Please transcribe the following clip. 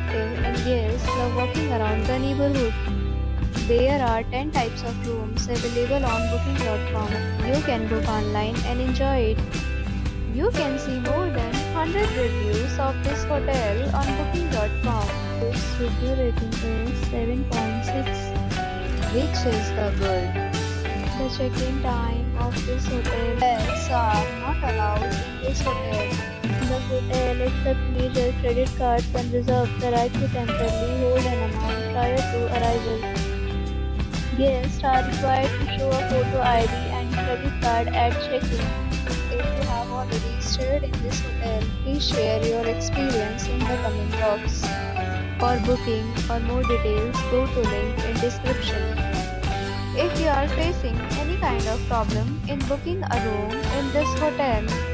and guests love walking around the neighborhood. There are 10 types of rooms available on booking.com. You can book online and enjoy it. You can see more than 100 reviews of this hotel on booking.com. Its review rating is 7.6, which is the good. The check-in time of this hotel Pets are not allowed in this hotel. The hotel accepts major credit cards and reserves the right to temporarily hold an amount prior to arrival. Guests are required to show a photo ID and credit card at check-in. If you have already stayed in this hotel, please share your experience in the comment box. For booking or more details, go to link in description. If you are facing any kind of problem in booking a room in this hotel,